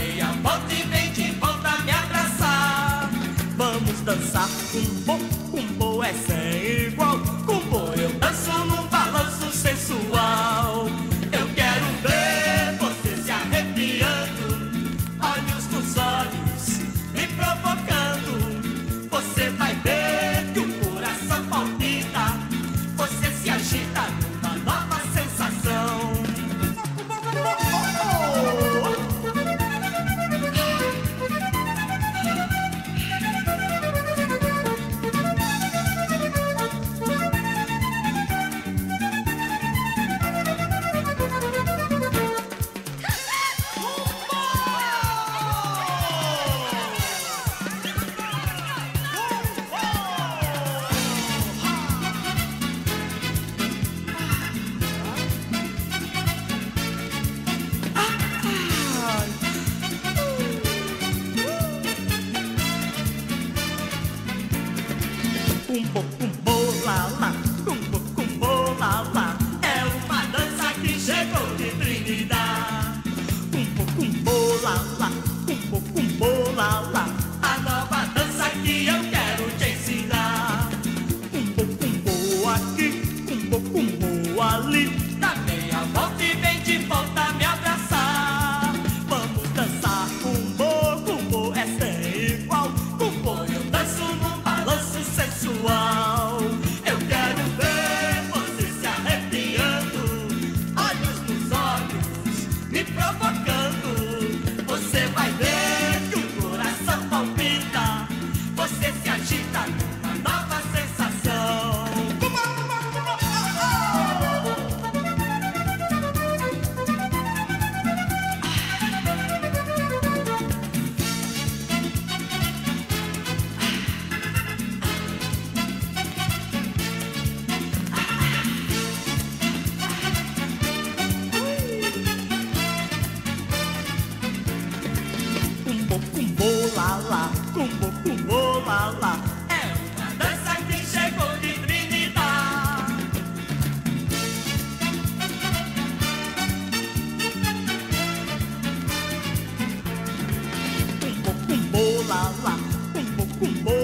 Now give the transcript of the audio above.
meia volta e vem de volta me abraçar. Vamos dançar, um pouco, um pouco é sério. cumbo, cumbo, lá, lá, cumbo, cumbo, lá, lá. É uma dança que chegou de Trinidad. Cumbo, cumbo, lá, lá, cumbo, cumbo, lá, lá. A nova dança que eu Tita, nova sensação. combo, combo, lá, lá, combo lá. É uma dança que chegou de Trinidade. Pumbo, pumbo, lá, lá. Pumbo, pumbo.